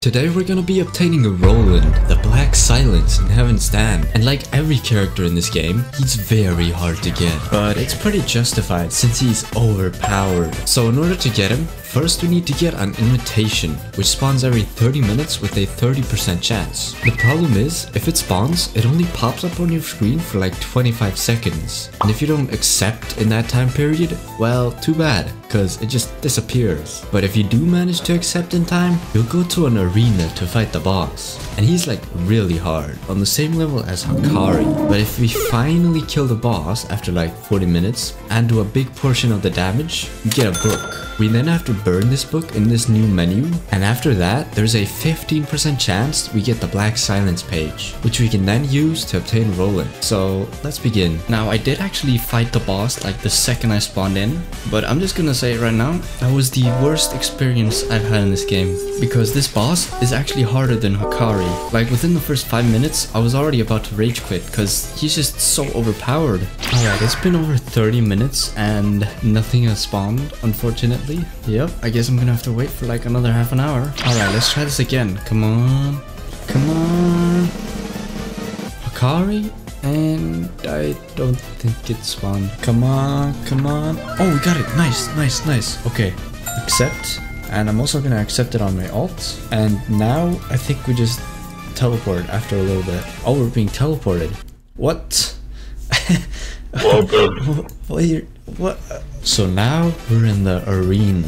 Today we're gonna be obtaining a Roland, the Black Silence in Heaven's Stand. And like every character in this game, he's very hard to get. But it's pretty justified since he's overpowered. So in order to get him, first we need to get an invitation, which spawns every 30 minutes with a 30% chance. The problem is, if it spawns, it only pops up on your screen for like 25 seconds. And if you don't accept in that time period, well, too bad, cause it just disappears. But if you do manage to accept in time, you'll go to an arena to fight the boss. And he's like really hard, on the same level as Hakari. But if we finally kill the boss after like 40 minutes and do a big portion of the damage, we get a book. We then have to burn this book in this new menu, and after that, there's a 15% chance we get the Black Silence page, which we can then use to obtain Roland. So let's begin. Now, I did actually fight the boss like the second I spawned in, but I'm just gonna say it right now, that was the worst experience I've had in this game, because this boss is actually harder than Hakari. Like within the first 5 minutes, I was already about to rage quit, because he's just so overpowered. Alright, it's been over 30 minutes and nothing has spawned, unfortunately. Yep, I guess I'm gonna have to wait for like another half an hour. Alright, let's try this again. Come on. Come on. Hakari? And I don't think it spawned. Come on, come on. Oh, we got it. Nice, nice, nice. Okay, accept. And I'm also gonna accept it on my alt. And now I think we just teleport after a little bit. Oh, we're being teleported. What? Oh, Welcome. What? What? So now we're in the arena.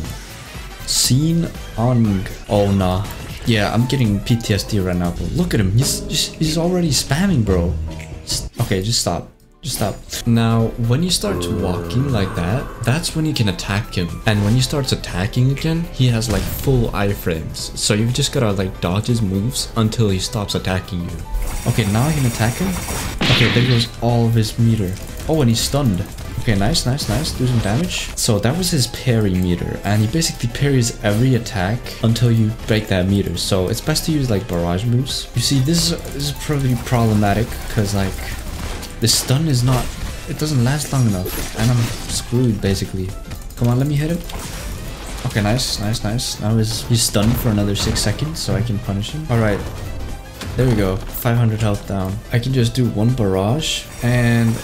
Scene on. Oh nah. Yeah, I'm getting PTSD right now, bro. Look at him. He's just, he's already spamming, bro. Okay, just stop. Just stop. Now, when you start walking like that, that's when you can attack him. And when he starts attacking again, he has like full iframes. So you've just gotta like dodge his moves until he stops attacking you. Okay, now I can attack him. Okay, there goes all of his meter. Oh, and he's stunned. Okay, nice, nice, nice. Do some damage. So that was his parry meter, and he basically parries every attack until you break that meter. So it's best to use like barrage moves. You see, this is this is probably problematic because like the stun is not. It doesn't last long enough, and I'm screwed basically. Come on, let me hit him. Okay, nice, nice, nice. Now he's he's stunned for another six seconds, so I can punish him. All right. There we go, 500 health down. I can just do one barrage and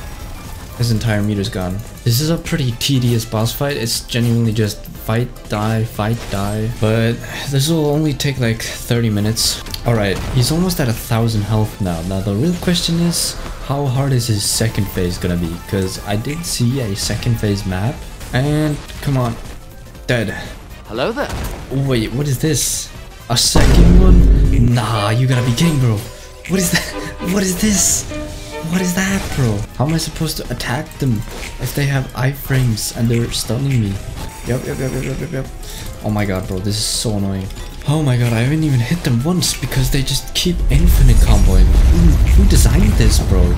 his entire meter's gone. This is a pretty tedious boss fight. It's genuinely just fight, die, fight, die. But this will only take like 30 minutes. Alright, he's almost at a thousand health now. Now the real question is, how hard is his second phase gonna be? Because I did see a second phase map. And come on, dead. Hello there. Wait, what is this? A second one? Nah, you gotta be kidding, bro. What is that? What is this? What is that, bro? How am I supposed to attack them if they have iframes and they're stunning me? Yep, yep, yep, yep, yep, yep, yep. Oh my god, bro, this is so annoying. Oh my god, I haven't even hit them once because they just keep infinite comboing. Who, designed this, bro?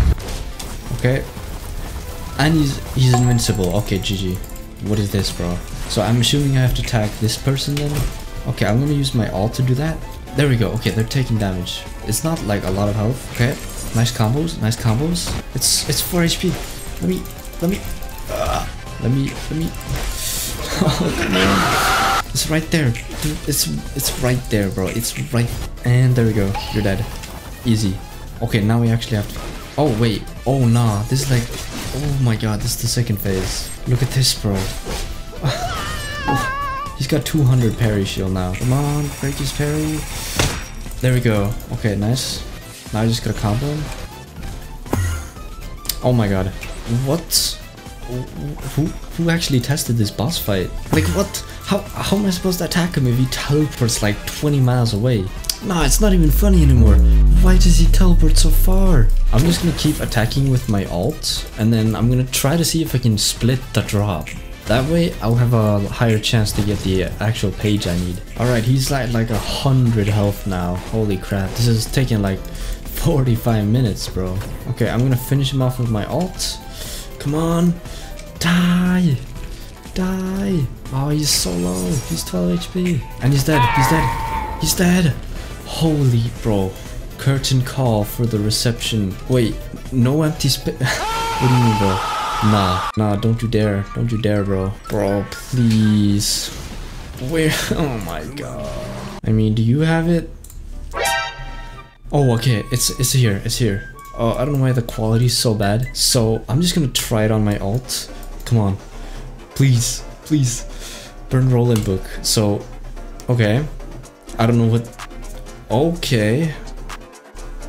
Okay. And he's he's invincible. Okay, GG. What is this, bro? So I'm assuming I have to tag this person then? Okay, I'm gonna use my ult to do that. There we go. Okay, they're taking damage. It's not like a lot of health. Okay, nice combos. Nice combos. It's it's 4 HP. Let me let me uh, let me let me. Oh on! It's right there. It's it's right there, bro. It's right. And there we go. You're dead. Easy. Okay, now we actually have to. Oh wait. Oh nah. This is like. Oh my god. This is the second phase. Look at this, bro. He's got 200 parry shield now. Come on, break his parry. There we go. Okay, nice. Now I just gotta combo. Oh my god. What? Who who actually tested this boss fight? Like what? How how am I supposed to attack him if he teleports like 20 miles away? Nah, it's not even funny anymore. Why does he teleport so far? I'm just gonna keep attacking with my alt, and then I'm gonna try to see if I can split the drop. That way, I'll have a higher chance to get the actual page I need. Alright, he's like like a hundred health now. Holy crap, this is taking like 45 minutes, bro. Okay, I'm gonna finish him off with my alt. Come on, die, die. Oh, he's so low. He's 12 HP, and he's dead. He's dead. He's dead. Holy, bro. Curtain call for the reception. Wait, no empty space. what do you mean, bro? Nah, nah, don't you dare. Don't you dare, bro. Bro, please. Where? Oh my god. I mean, do you have it? Oh, okay, it's it's here, it's here. Oh, I don't know why the quality is so bad. So I'm just gonna try it on my alt. Come on, please, please, burn rolling book. So, okay, I don't know what. Okay,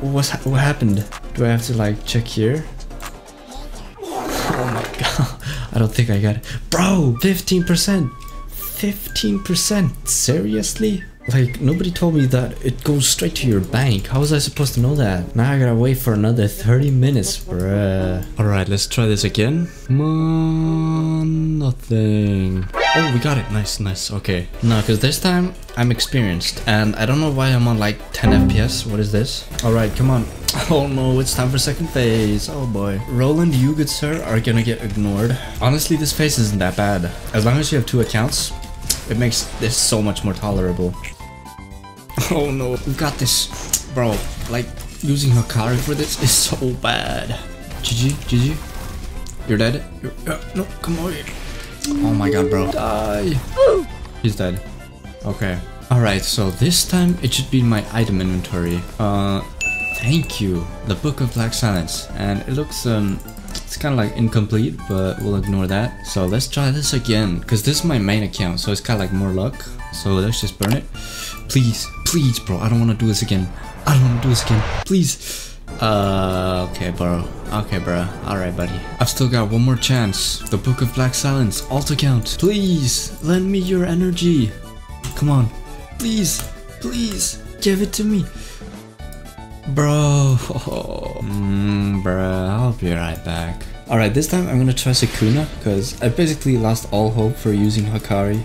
what's ha what happened? Do I have to like check here? Oh my god, I don't think I got it, bro. Fifteen percent, fifteen percent. Seriously? Like, nobody told me that it goes straight to your bank. How was I supposed to know that? Now I gotta wait for another 30 minutes, bruh. Alright, let's try this again. Come on, nothing. Oh, we got it. Nice, nice. Okay. No, because this time I'm experienced. And I don't know why I'm on like 10 FPS. What is this? Alright, come on. Oh no, it's time for second phase. Oh boy. Roland, you good sir, are gonna get ignored. Honestly, this phase isn't that bad. As long as you have two accounts, it makes this so much more tolerable. Oh no, we got this. Bro, like, using Hakari for this is so bad. GG, GG. You're dead? You're, uh, no, come on here. Oh my god, bro. Die. He's dead. Okay. Alright, so this time it should be in my item inventory. Uh, thank you. The Book of Black Silence. And it looks, um, it's kind of like incomplete, but we'll ignore that. So let's try this again, because this is my main account, so it's kind of like more luck. So let's just burn it. Please, please, bro, I don't want to do this again. I don't want to do this again. Please. Uh, okay, bro. Okay, bro. Alright, buddy. I've still got one more chance. The Book of Black Silence, alt count. Please, lend me your energy. Come on. Please, please, give it to me. Bro. Mm, bro, I'll be right back. Alright, this time I'm gonna try Sukuna, because I basically lost all hope for using Hakari.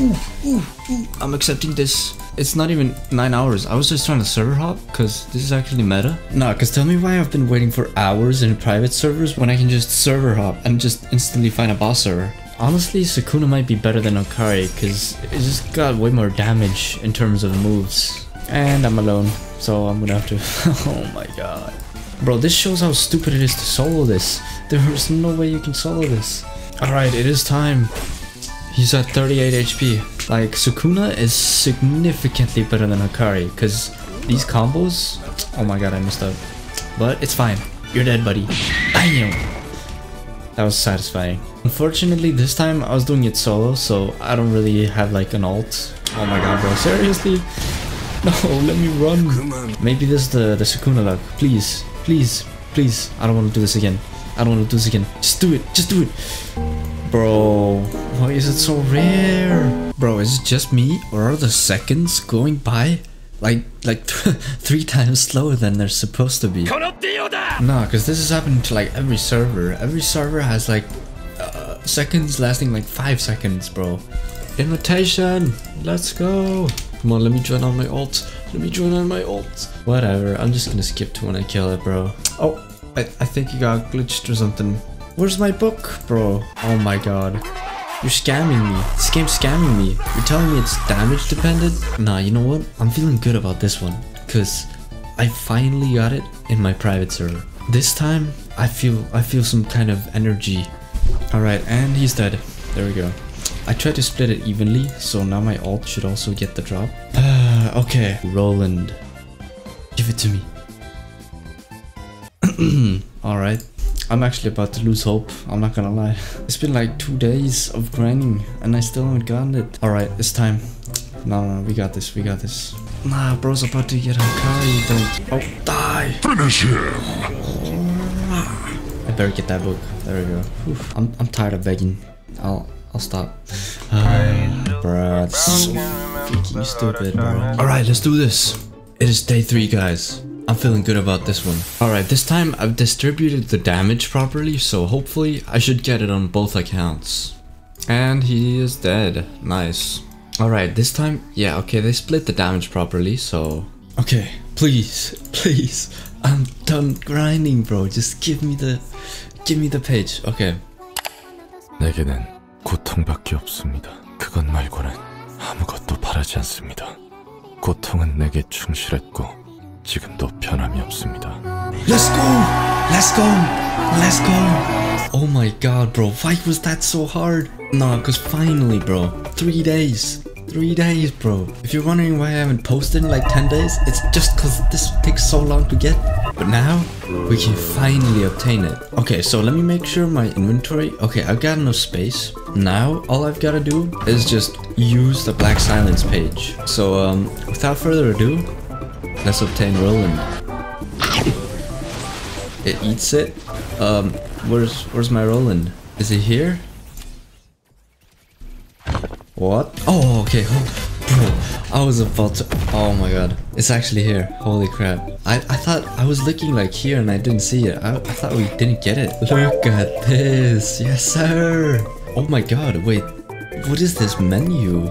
Ooh, ooh, ooh. I'm accepting this. It's not even 9 hours. I was just trying to server hop because this is actually meta. No, because tell me why I've been waiting for hours in private servers when I can just server hop and just instantly find a boss server. Honestly, Sukuna might be better than Hakari because it just got way more damage in terms of moves. And I'm alone, so I'm gonna have to... oh my god. Bro, this shows how stupid it is to solo this. There's no way you can solo this. Alright, it is time. He's at 38 HP. Like, Sukuna is significantly better than Hakari, because these combos... Oh my god, I messed up. But it's fine. You're dead, buddy. Bam! That was satisfying. Unfortunately, this time I was doing it solo, so I don't really have like an alt. Oh my god, bro. Seriously? No, let me run. Maybe this is the, the Sukuna luck. Please, please, please. I don't want to do this again. I don't want to do this again. Just do it. Just do it. Bro, why is it so rare? Bro, is it just me or are the seconds going by like like three times slower than they're supposed to be? Nah, because this is happening to like every server. Every server has like uh, seconds lasting like five seconds, bro. Invitation, let's go. Come on, let me join on my ult. Let me join on my ult. Whatever, I'm just gonna skip to when I kill it, bro. Oh, I, I think you got glitched or something. Where's my book, bro? Oh my god. You're scamming me. This game's scamming me. You're telling me it's damage dependent? Nah, you know what? I'm feeling good about this one. Cause I finally got it in my private server. This time, I feel I feel some kind of energy. Alright, and he's dead. There we go. I tried to split it evenly, so now my alt should also get the drop. Okay, Roland. Give it to me. Alright. I'm actually about to lose hope, I'm not gonna lie. It's been like two days of grinding and I still haven't gotten it. Alright, it's time. No, no, no, we got this, we got this. Nah, bro's about to get Hakari, don't- Oh, die! Finish him! I better get that book. There we go. Whew. I'm, I'm tired of begging. I'll I'll stop. Uh, bruh, this is so freaking stupid, bro. Alright, let's do this. It is day three, guys. I'm feeling good about this one. Alright, this time I've distributed the damage properly, so hopefully I should get it on both accounts. And he is dead. Nice. Alright, this time, yeah, okay, they split the damage properly, so... Okay, please, please, I'm done grinding, bro. Just give me the, give me the page. Okay. 내게는 고통밖에 없습니다. 그것 말고는 아무것도 바라지 않습니다. 고통은 내게 충실했고 지금도 변함이 없습니다. Let's go! Let's go! Let's go! Oh my god, bro. Why was that so hard? Nah, because finally, bro. Three days. three days, bro. If you're wondering why I haven't posted in like 10 days, it's just cause this takes so long to get. But now, we can finally obtain it. Okay, so let me make sure my inventory... Okay, I've got enough space. Now, all I've gotta do is just use the Black Silence page. So, um, without further ado, let's obtain Roland. It eats it. Um, where's where's my Roland? Is he here? What? Oh, okay. Oh, bro, I was about to. Oh my god, it's actually here. Holy crap! I I thought I was looking like here and I didn't see it. I, I thought we didn't get it. Look at this. Yes, sir. Oh my god. Wait, what is this menu?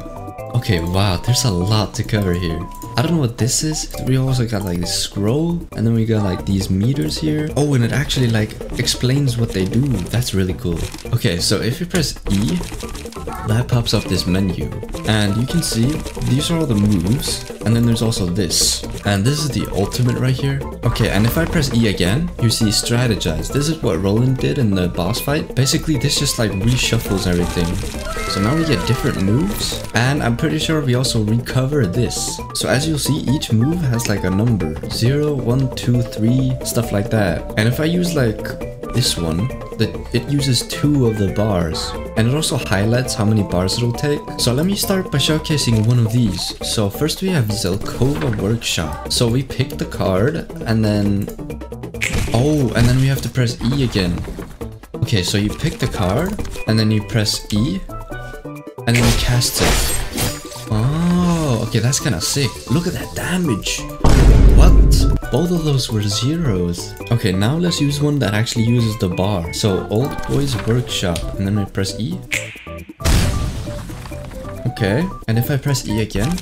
Okay, wow, there's a lot to cover here. I don't know what this is. We also got like this scroll and then we got like these meters here. Oh, and it actually like explains what they do. That's really cool. Okay, so if you press E, that pops up this menu and you can see these are all the moves and then there's also this and this is the ultimate right here. Okay and if I press E again you see strategize. This is what Roland did in the boss fight. Basically this just like reshuffles everything. So now we get different moves and I'm pretty sure we also recover this. So as you'll see each move has like a number. 0 1 2 3 stuff like that. And if I use like this one that it uses two of the bars and it also highlights how many bars it'll take. So let me start by showcasing one of these. So first we have Zelkova Workshop. So we pick the card and then... Oh, and then we have to press E again. Okay, so you pick the card and then you press E and then you cast it. Oh, okay, that's kind of sick. Look at that damage. What? Both of those were zeros. Okay, now let's use one that actually uses the bar. So, Old Boys Workshop, and then I press E. Okay, and if I press E again,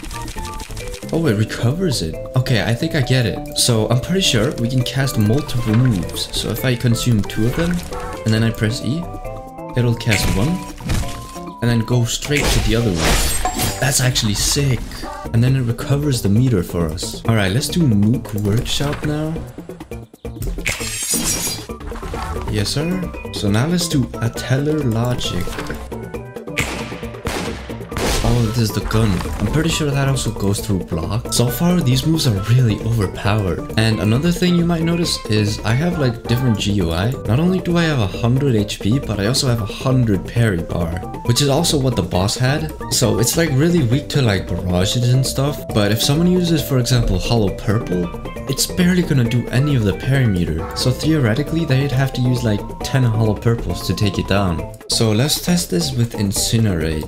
Oh, it recovers it. Okay, I think I get it. So I'm pretty sure we can cast multiple moves. So if I consume two of them, and then I press E, it'll cast one, and then go straight to the other one. That's actually sick. And then it recovers the meter for us. Alright, let's do Mook Workshop now. Yes, sir. So now let's do Atelier Logic. This is the gun. I'm pretty sure that also goes through block. So far, these moves are really overpowered. And another thing you might notice is I have like different GUI. Not only do I have 100 HP, but I also have 100 parry bar. Which is also what the boss had. So it's like really weak to like barrages and stuff. But if someone uses, for example, Hollow Purple, it's barely gonna do any of the parry meter. So theoretically, they'd have to use like 10 Hollow Purples to take it down. So let's test this with Incinerate.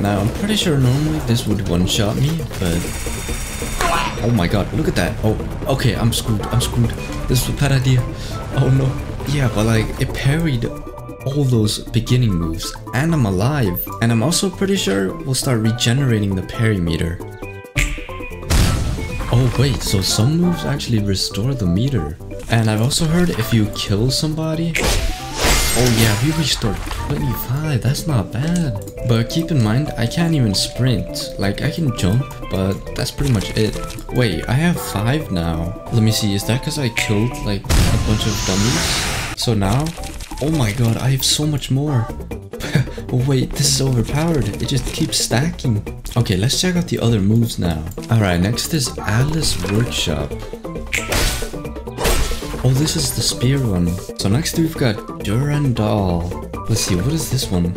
Now, I'm pretty sure normally this would one-shot me, but... Oh my god, look at that. Oh, okay, I'm screwed, I'm screwed. This was a bad idea. Oh no. Yeah, but like, it parried all those beginning moves, and I'm alive. And I'm also pretty sure we'll start regenerating the parry meter. Oh wait, so some moves actually restore the meter. And I've also heard if you kill somebody, Oh yeah, we restored 25, that's not bad. But keep in mind, I can't even sprint. Like, I can jump, but that's pretty much it. Wait, I have 5 now. Let me see, is that because I killed, like, a bunch of dummies? So now, oh my god, I have so much more. wait, this is overpowered. It just keeps stacking. Okay, let's check out the other moves now. Alright, next is Allas Workshop. Oh, this is the spear one. So next we've got Durandal. Let's see, what is this one?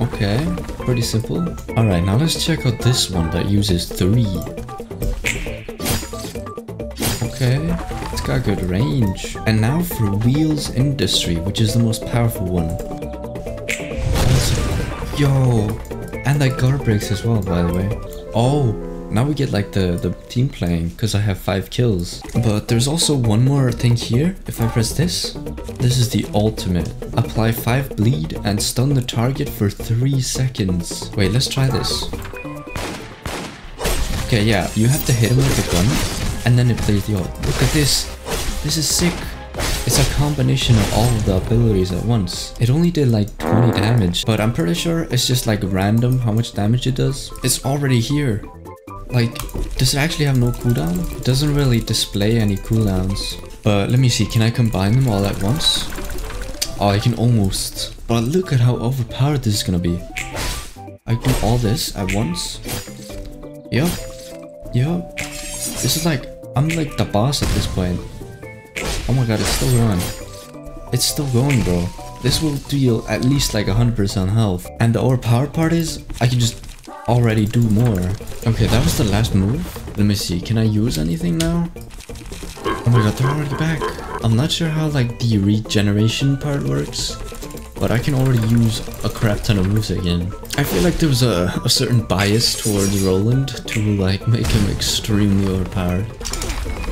Okay, pretty simple. Alright, now let's check out this one that uses three. Okay, it's got good range. And now for Wheels Industry, which is the most powerful one. Yo, and that guard breaks as well, by the way. Oh, now we get like the, the team playing because I have 5 kills. But there's also one more thing here. If I press this, this is the ultimate. Apply 5 bleed and stun the target for 3 seconds. Wait, let's try this. Okay, yeah, you have to hit him with the gun and then it plays the ult. Look at this. This is sick. It's a combination of all of the abilities at once. It only did like 20 damage, but I'm pretty sure it's just like random how much damage it does. It's already here. Like, does it actually have no cooldown? It doesn't really display any cooldowns. But let me see, can I combine them all at once? Oh, I can almost. But look at how overpowered this is gonna be. I do all this at once. Yup. Yup. This is like, I'm like the boss at this point. Oh my god, it's still going. It's still going, bro. This will deal at least like 100% health. And the overpowered part is, I can just already do more. Okay, that was the last move. Let me see, can I use anything now? Oh my god, they're already back. I'm not sure how like the regeneration part works, but I can already use a crap ton of moves again. I feel like there was a, a certain bias towards Roland to like make him extremely overpowered.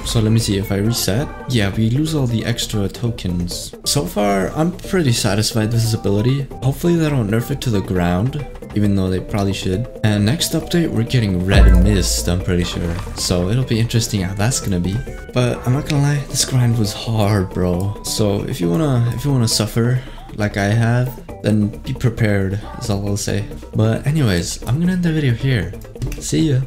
So let me see if I reset. Yeah, we lose all the extra tokens. So far, I'm pretty satisfied with this ability. Hopefully they don't nerf it to the ground, even though they probably should. And next update, we're getting Red Mist, I'm pretty sure. So it'll be interesting how that's gonna be. But I'm not gonna lie, this grind was hard, bro. So if you wanna, if you wanna suffer like I have, then be prepared is all I'll say. But anyways, I'm gonna end the video here. See ya.